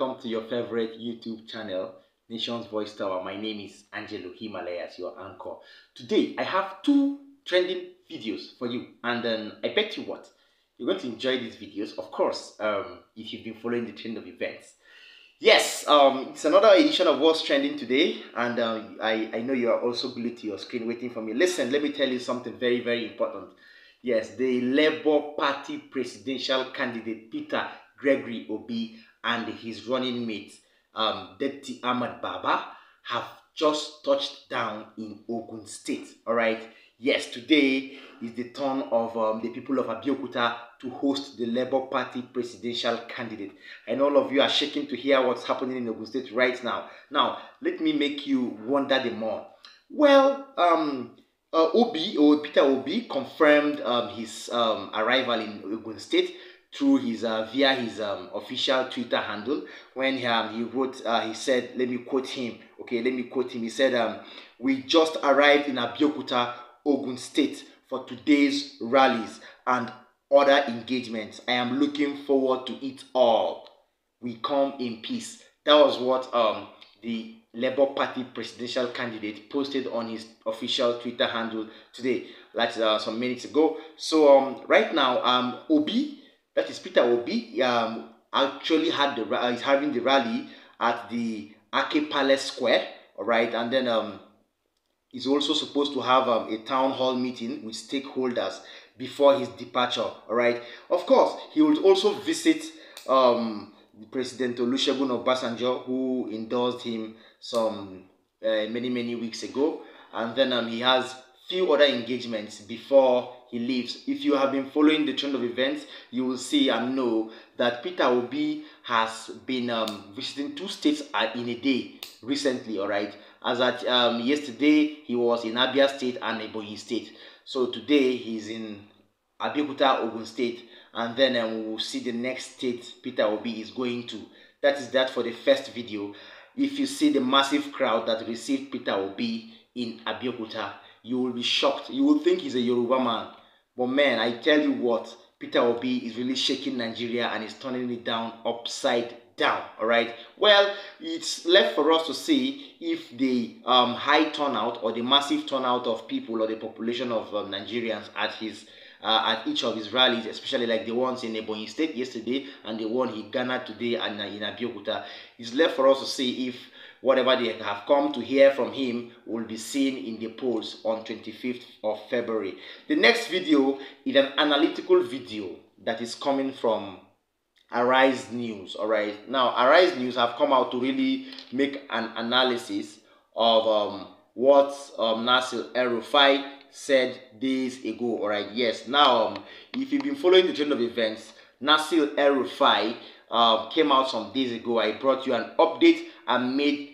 welcome to your favorite YouTube channel, Nation's Voice Tower. My name is Angelo Himalayas, your anchor. Today, I have two trending videos for you, and um, I bet you what, you're going to enjoy these videos, of course, um, if you've been following the trend of events. Yes, um, it's another edition of What's Trending today, and uh, I, I know you are also glued to your screen waiting for me. Listen, let me tell you something very, very important. Yes, the Labour Party presidential candidate Peter Gregory Obi and his running mate, um, Deputy Ahmad Baba, have just touched down in Ogun State. All right. Yes, today is the turn of um, the people of Abeokuta to host the Labour Party presidential candidate. And all of you are shaking to hear what's happening in Ogun State right now. Now, let me make you wonder the more. Well, um, uh, Obi or Peter Obi confirmed um, his um, arrival in Ogun State through his uh, via his um, official Twitter handle when um, he wrote uh, he said let me quote him okay let me quote him. He said um, we just arrived in Abeokuta Ogun State for today's rallies and other engagements. I am looking forward to it all. We come in peace. That was what um, the Labour Party presidential candidate posted on his official Twitter handle today, like uh, some minutes ago. So um, right now, um, Obi that is Peter Obi, um, actually had the uh, is having the rally at the Ake Palace Square, all right, and then um, he's also supposed to have um, a town hall meeting with stakeholders before his departure, all right. Of course, he will also visit um, President Olusegun Obasanjo, who endorsed him some uh, many many weeks ago, and then um, he has few other engagements before he leaves. If you have been following the trend of events, you will see and know that Peter Obi has been um, visiting two states in a day recently, all right? As at um, yesterday, he was in Abia State and Ebonyi State. So today, he's in Abeokuta, Ogun State, and then um, we will see the next state Peter Obi is going to. That is that for the first video. If you see the massive crowd that received Peter Obi in Abeokuta, you will be shocked. You will think he's a Yoruba man. But man, I tell you what, Peter Obi is really shaking Nigeria and is turning it down upside down. All right. Well, it's left for us to see if the um, high turnout or the massive turnout of people or the population of um, Nigerians at his uh, at each of his rallies, especially like the ones in Ebonyi State yesterday and the one he garnered today and uh, in Abeokuta, it's left for us to see if whatever they have come to hear from him will be seen in the polls on 25th of February. The next video is an analytical video that is coming from Arise News. All right. Now, Arise News have come out to really make an analysis of um, what um, Nasir El-Rufai said days ago. All right. Yes. Now, um, if you've been following the trend of events, Nasir El-Rufai uh, came out some days ago. I brought you an update and made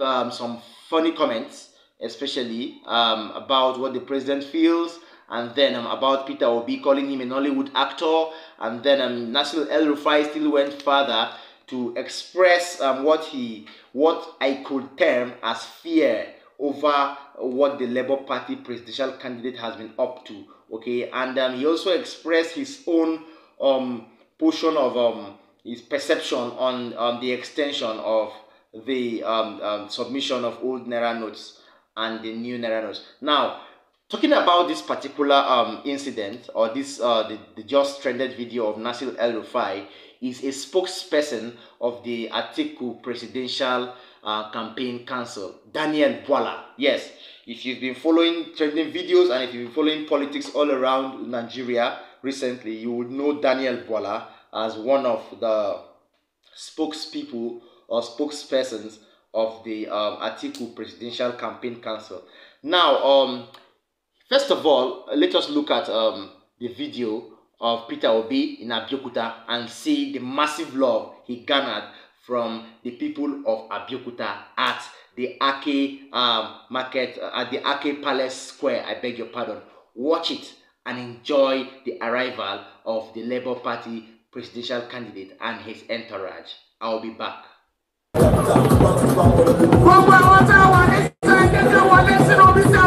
um, some funny comments, especially um, about what the president feels, and then um, about Peter Obi calling him a Nollywood actor, and then um, Nasir El Rufai still went further to express um, what he, what I could term as fear over what the Labour Party presidential candidate has been up to. Okay, and um, he also expressed his own um, portion of um, his perception on um, the extension of the um, um, submission of old Naira notes and the new Naira notes. Now, talking about this particular um, incident or this uh, the, the just trended video of Nasir El Rufai is a spokesperson of the Atiku Presidential uh, Campaign Council, Daniel Bwala. Yes, if you've been following trending videos and if you've been following politics all around Nigeria recently, you would know Daniel Bwala as one of the spokespeople or spokespersons of the um, Atiku Presidential Campaign Council. Now, um, first of all, let us look at um, the video of Peter Obi in Abeokuta and see the massive love he garnered from the people of Abeokuta at the Ake um, market, uh, at the Ake Palace Square. I beg your pardon. Watch it and enjoy the arrival of the Labour Party presidential candidate and his entourage. I'll be back. Gbogbo àwọn tá a wà ní sẹ́kẹ̀kẹ̀ wọlé sínú omi tá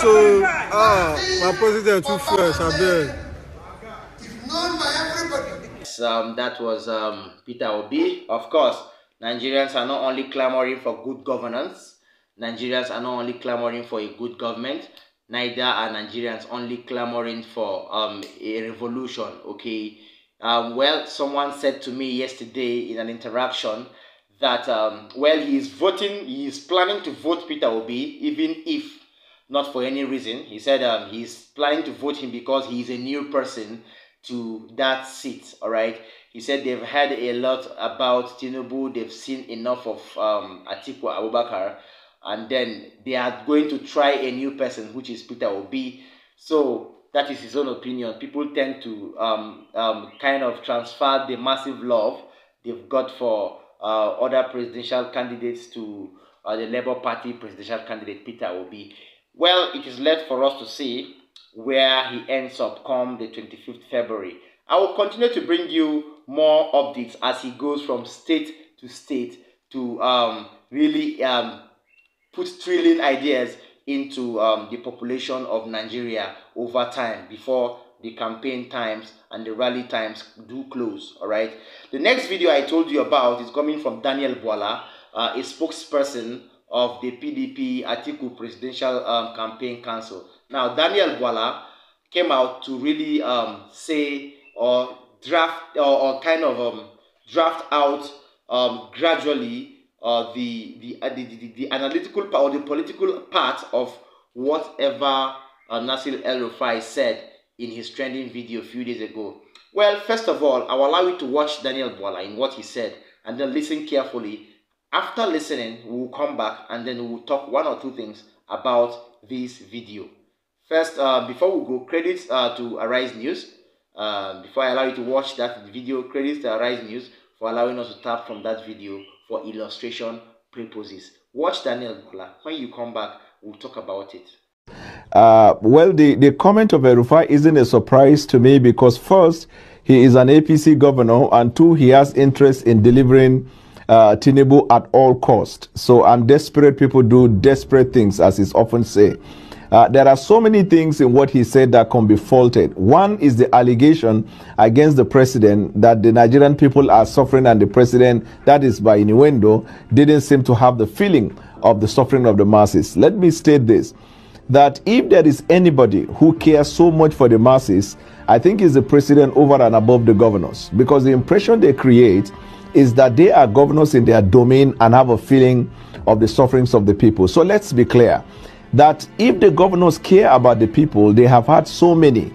so, ah, my president too fresh, I everybody. Um, that was um, Peter Obi. Of course, Nigerians are not only clamoring for good governance, Nigerians are not only clamoring for a good government, neither are Nigerians only clamoring for um, a revolution, okay? Um, well, someone said to me yesterday in an interaction that, um, well, he is voting, he is planning to vote Peter Obi, even if not for any reason. He said um, he's planning to vote him because he is a new person to that seat, all right? He said they've heard a lot about Tinubu, they've seen enough of um, Atiku Abubakar, and then they are going to try a new person, which is Peter Obi. So that is his own opinion. People tend to um, um, kind of transfer the massive love they've got for uh, other presidential candidates to uh, the Labour Party presidential candidate Peter Obi. Well, it is left for us to see where he ends up come the 25th February. I will continue to bring you more updates as he goes from state to state to um, really um, put thrilling ideas into um, the population of Nigeria over time before the campaign times and the rally times do close. All right. The next video I told you about is coming from Daniel Bwala, uh, a spokesperson of the PDP Atiku Presidential um, Campaign Council. Now, Daniel Bwala came out to really um, say or draft or, or kind of um, draft out um, gradually uh, the, the, uh, the, the, the, analytical part or the political part of whatever uh, Nasir El Rufai said in his trending video a few days ago. Well, first of all, I will allow you to watch Daniel Bwala in what he said and then listen carefully. After listening, we will come back and then we will talk one or two things about this video. First, uh, before we go, credits uh, to Arise News. Uh, before I allow you to watch that video, credits to Arise News for allowing us to tap from that video for illustration purposes. Watch Daniel Bwala. When you come back, we'll talk about it. Uh, well, the, the comment of El-Rufai isn't a surprise to me because first, he is an APC governor, and two, he has interest in delivering uh, Tinubu at all cost. So, and desperate people do desperate things, as is often said. Uh, there are so many things in what he said that can be faulted. One is the allegation against the president that the Nigerian people are suffering and the president, that is by innuendo, didn't seem to have the feeling of the suffering of the masses. Let me state this that if there is anybody who cares so much for the masses, I think is the president over and above the governors because the impression they create is that they are governors in their domain and have a feeling of the sufferings of the people. So let's be clear that if the governors care about the people, they have had so many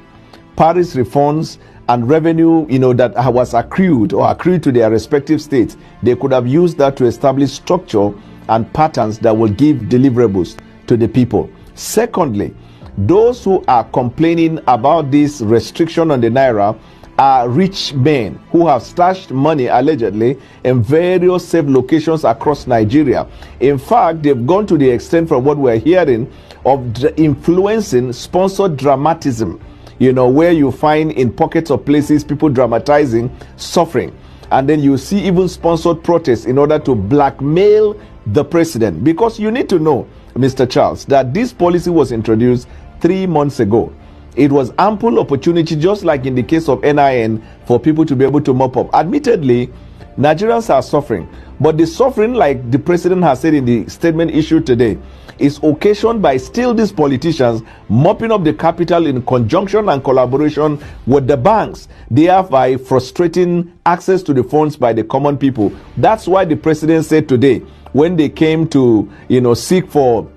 Paris refunds and revenue, you know, that was accrued or accrued to their respective states, they could have used that to establish structure and patterns that will give deliverables to the people. Secondly, those who are complaining about this restriction on the naira are rich men who have stashed money allegedly in various safe locations across Nigeria. In fact, they've gone to the extent from what we're hearing of influencing sponsored dramatism, you know, where you find in pockets of places people dramatizing suffering. And then you see even sponsored protests in order to blackmail the president. Because you need to know, Mr. Charles, that this policy was introduced three months ago it was ample opportunity, just like in the case of NIN, for people to be able to mop up. Admittedly, Nigerians are suffering, but the suffering, like the president has said in the statement issued today, is occasioned by still these politicians mopping up the capital in conjunction and collaboration with the banks, thereby frustrating access to the funds by the common people. That's why the president said today, when they came to, you know, seek for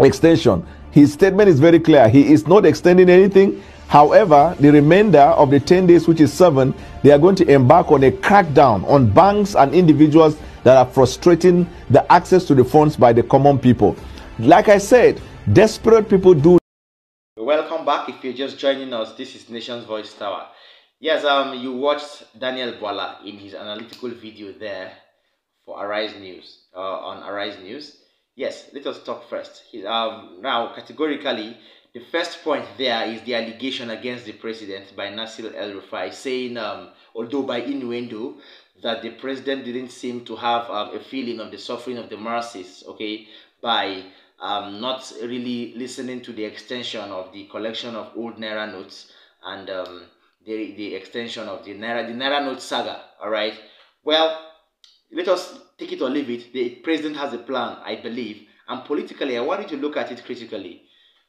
extension, his statement is very clear. He is not extending anything. However, the remainder of the 10 days, which is seven, they are going to embark on a crackdown on banks and individuals that are frustrating the access to the funds by the common people. Like I said, desperate people do. Welcome back. If you're just joining us, this is Nation's Voice Tower. Yes, um, you watched Daniel Bwala in his analytical video there for Arise News uh, on Arise News. Yes, let us talk first. Um, now, categorically, The first point there is the allegation against the president by Nasir El Rufai, saying, um, although by innuendo, that the president didn't seem to have um, a feeling of the suffering of the masses, okay, by um, not really listening to the extension of the collection of old Naira notes and um, the, the extension of the Naira, the Naira note saga, all right? Well, let us take it or leave it. The president has a plan, I believe, and politically, I want you to look at it critically.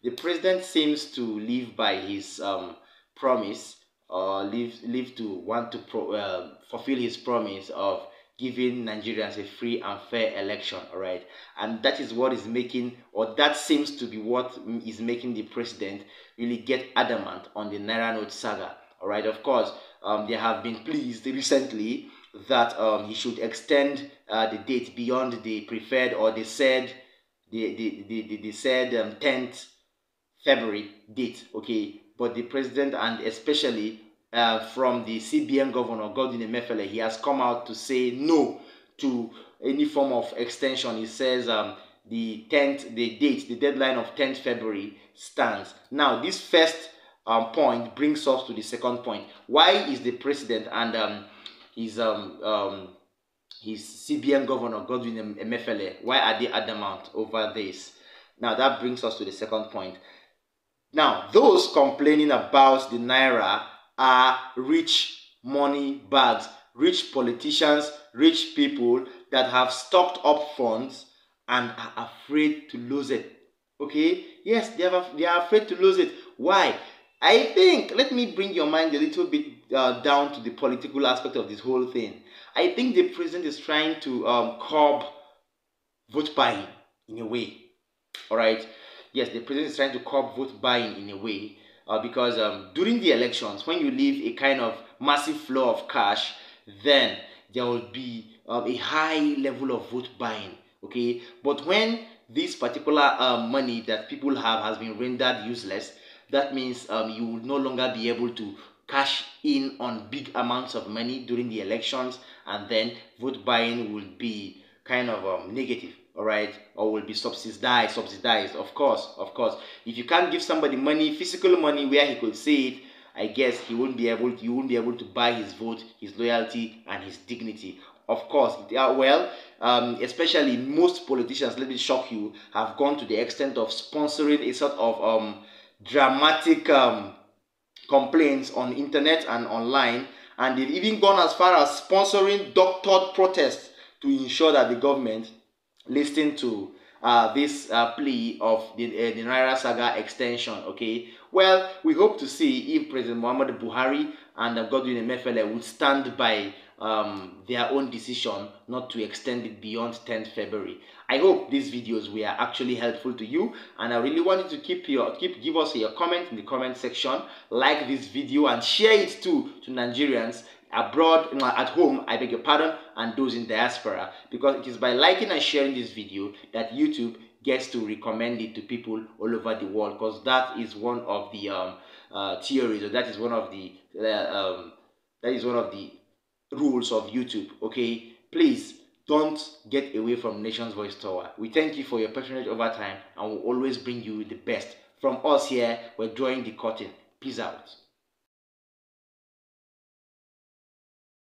The president seems to live by his um, promise or live, live to want to pro, uh, fulfill his promise of giving Nigerians a free and fair election, all right? And that is what is making, or that seems to be what is making the president really get adamant on the Naira Note saga, all right? Of course, um, there have been pleas recently that um, he should extend uh, the date beyond the preferred or the said the the the, the, said um, 10th February date, okay? But the president and especially uh, from the CBN governor, Godwin Emefiele, he has come out to say no to any form of extension. He says um, the 10th, the date, the deadline of 10th February stands. Now, this first um, point brings us to the second point. Why is the president and um, his um, um, his CBN governor Godwin Emefiele, why are they adamant over this? Now that brings us to the second point. Now, those complaining about the naira are rich money bags, rich politicians, rich people that have stocked up funds and are afraid to lose it. Okay? Yes, they, have, they are afraid to lose it. Why? I think, let me bring your mind a little bit uh, down to the political aspect of this whole thing. I think the president is trying to um, curb vote buying in a way. All right. Yes, the president is trying to curb vote buying in a way uh, because um, during the elections, when you leave a kind of massive flow of cash, then there will be um, a high level of vote buying. Okay, but when this particular um, money that people have has been rendered useless, that means um, you will no longer be able to cash in on big amounts of money during the elections, and then vote buying will be kind of um, negative all right or will be subsidized subsidized. Of course of course. If you can't give somebody money physical money where he could see it i guess he won't be able to, you won't be able to buy his vote his loyalty and his dignity. Of course are well um, especially most politicians let me shock you have gone to the extent of sponsoring a sort of um, dramatic um, complaints on internet and online and they've even gone as far as sponsoring doctored protests to ensure that the government listen to uh, this uh, plea of the, uh, the Naira Saga extension. Okay, well, we hope to see if President Muhammad Buhari and Godwin Emefiele would stand by um, their own decision not to extend it beyond 10th February. I hope these videos were actually helpful to you and I really want you to keep your keep give us your comment in the comment section, like this video and share it too to Nigerians abroad at home i beg your pardon and those in diaspora because it is by liking and sharing this video that youtube gets to recommend it to people all over the world because that is one of the um, uh, theories or that is one of the uh, um, that is one of the rules of youtube okay? Please don't get away from nation's voice tower. We thank you for your patronage over time and we'll always bring you the best. From us here we're drawing the curtain. Peace out